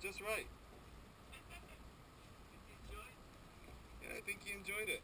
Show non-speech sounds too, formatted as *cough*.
Just right. *laughs* Yeah, I think he enjoyed it.